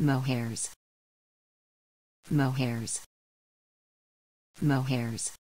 Mohairs. Mohairs. Mohairs.